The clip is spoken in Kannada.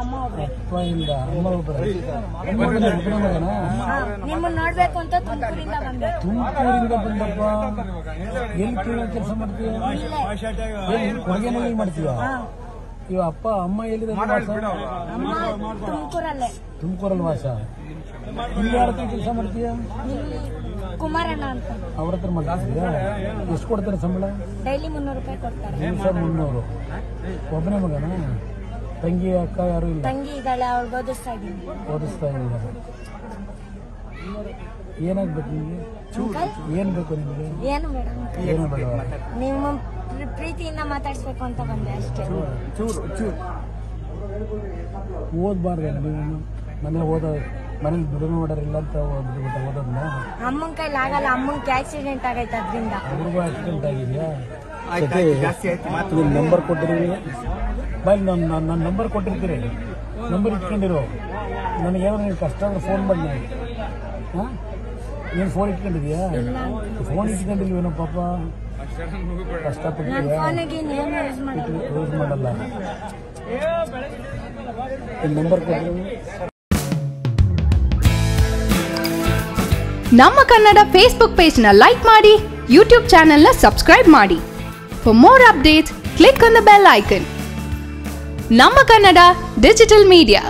ಅಮ್ಮ ಒಬ್ರೆ. ನಿಮ್ಮನ್ನ ನೋಡ್ಬೇಕು ಅಂತ ತುಮಕೂರಿಂದ ಬಂದೆ. ತುಮಕೂರಿಂದ ಬಂದಪ್ಪ. ಎಲ್ಲಿ ಕೇಳೋ ಕೆಲಸ ಮಾಡ್ತೀಯ? ಹೊರಗೆ ಮಾಡ್ತೀಯ? ಇವ ಅಪ್ಪ ಅಮ್ಮ ಎಲ್ಲಿದೆ ತುಮಕೂರಲ್ಲೇ. ತುಮಕೂರಲ್ಲಿ ವಾಸ? ಇಲ್ಲಿ ಯಾರ ಹತ್ರ ಕೆಲಸ ಮಾಡ್ತೀಯ? ಕುಮಾರಣ್ಣ ಅಂತ. ಅವ್ರ ಹತ್ರ ಮಾಡ್ತೀಯ ಎಷ್ಟು ಕೊಡ್ತಾರೆ ಸಂಬಳ? ಡೈಲಿ ಮುನ್ನೂರು ರೂಪಾಯಿ ಕೊಡ್ತಾರೆ. ಮುನ್ನೂರು. ಒಬ್ಬನೇ ಮಗನ? ತಂಗಿ ಅಕ್ಕ ಯಾರು ಇಲ್ಲ? ತಂಗಿ ಇದ್ದಾಳೆ ಅವಳು ಓದಿಸ್ತಾ ಇದ್ದೀನಿ ಓದಿಸ್ತಾ ಇದ್ದಾರೆ ಏನಾಗ್ಬೇಕು ನಿಮಗೆ? ಏನ್ ಬೇಕು ನಿಮಗೆ? ಏನು ಮೇಡಮ್ ಏನು ಬೇಡ ನಿಮ್ಮ ಪ್ರೀ- ಪ್ರೀತಿಯಿಂದ ಮಾತಾಡ್ಸ್ಬೇಕು ಅಂತ ಬಂದೆ ಅಷ್ಟೇ. ಚೂರು ಚೂರು ಓದ್ಬಾರ್ದು ನೀವು ಮನೆ ಓದ ಮನೇಲಿ ದುಡಿಮೆ ಮಾಡೋರಿಲ್ಲ ಅಂತ ಓದ್ಬಿಟ್ಟು ಓದೋದ್ನ? ಅಮ್ಮನ ಕೈಲಿ ಆಗಲ್ಲ ಅಮ್ಮಂಗೆ ಆಕ್ಸಿಡೆಂಟ್ ಆಗೈತೆ ಅದರಿಂದ. ಅವ್ರಿಗೂ ಆಕ್ಸಿಡೆಂಟ್ ಆಗಿದೆಯಾ? ನಿಮ್ಮ ನಂಬರ್ ಕೊಟ್ಟಿರಿ ಬಾಯ್ ನಾನು ನನ್ನ ನಂಬರ್ ಕೊಟ್ಟಿರ್ತೀರಿ ನಂಬರ್ ಇಟ್ಕೊಂಡಿರು. ನನಗೆ ಏನಾದ್ರು ನೀನು ಕಷ್ಟ ಅಂದ್ರೆ ಫೋನ್ ಮಾಡಿ ನನಗೆ ಹಾಂ? ನೀನು ಫೋನ್ ಇಟ್ಕೊಂಡಿದ್ಯಾ? ಫೋನ್ ಇಟ್ಕೊಂಡಿಲ್ವೇನೋ ಪಾಪ? ಕಷ್ಟಪಟ್ಟಿದ್ಯಾ? ಯೂಸ್ ಮಾಡಲ್ಲ. ಯೂಸ್ ಮಾಡಲ್ಲ. ನಿಮ್ಮ ನಂಬರ್ ಕೊಟ್ಟಿರಿ ನಮ್ಮ ಕನ್ನಡ ಫೇಸ್ಬುಕ್ ಪೇಜ್ನ ಲೈಕ್ ಮಾಡಿ ಯೂಟ್ಯೂಬ್ ಚಾನೆಲ್ನ ಸಬ್ಸ್ಕ್ರೈಬ್ ಮಾಡಿ. For more updates click on the bell icon ನಮ್ಮ ಕನ್ನಡ ಡಿಜಿಟಲ್ ಮೀಡಿಯಾ.